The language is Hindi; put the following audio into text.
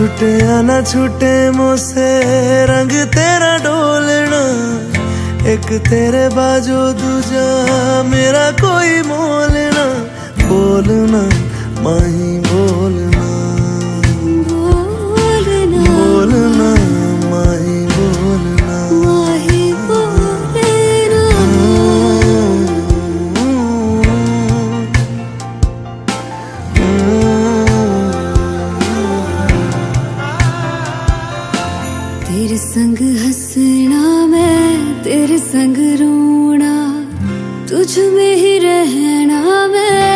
छूटे आना छूटे मुझसे। रंग तेरा डोलना, एक तेरे बाजो दूजा। मेरा कोई मोलना, बोलना, माही तेरे संग हंसना मैं तेरे संग रोना तुझ में ही रहना मैं